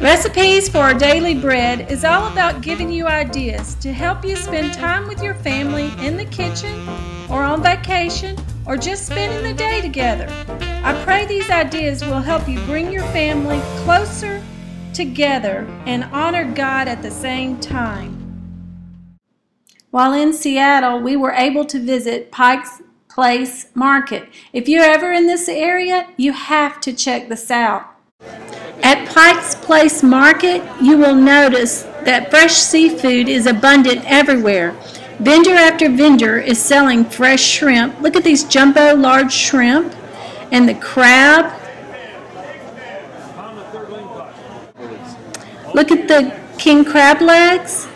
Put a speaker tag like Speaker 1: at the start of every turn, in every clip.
Speaker 1: Recipes for Our Daily Bread is all about giving you ideas to help you spend time with your family in the kitchen or on vacation or just spending the day together. I pray these ideas will help you bring your family closer together and honor God at the same time. While in Seattle, we were able to visit Pike's Place Market. If you're ever in this area, you have to check this out. At Pike's Place Market, you will notice that fresh seafood is abundant everywhere. Vendor after vendor is selling fresh shrimp. Look at these jumbo large shrimp and the crab. Look at the king crab legs.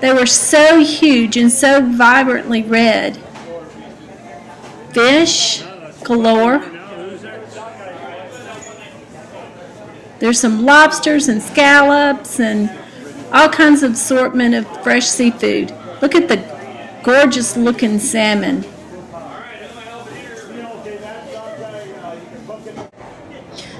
Speaker 1: They were so huge and so vibrantly red. Fish galore. There's some lobsters and scallops and all kinds of assortment of fresh seafood. Look at the gorgeous looking salmon.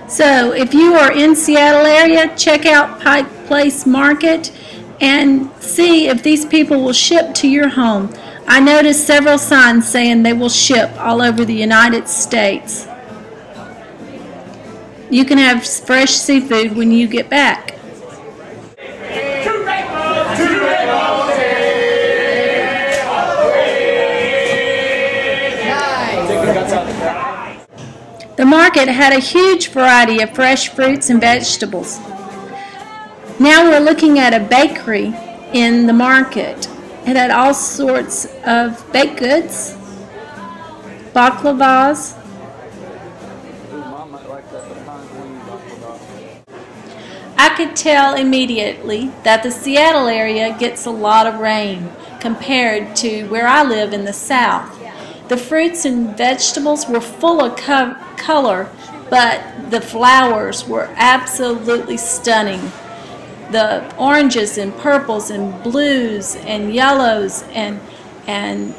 Speaker 1: So if you are in Seattle area, check out Pike Place Market and see if these people will ship to your home. I noticed several signs saying they will ship all over the United States. You can have fresh seafood when you get back. The market had a huge variety of fresh fruits and vegetables. Now we're looking at a bakery in the market. It had all sorts of baked goods, baklavas, could tell immediately that the Seattle area gets a lot of rain compared to where I live in the south. The fruits and vegetables were full of co color, but the flowers were absolutely stunning. The oranges and purples and blues and yellows and and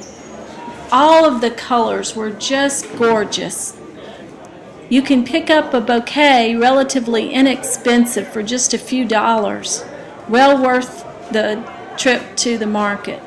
Speaker 1: all of the colors were just gorgeous. You can pick up a bouquet relatively inexpensive for just a few dollars. Well worth the trip to the market.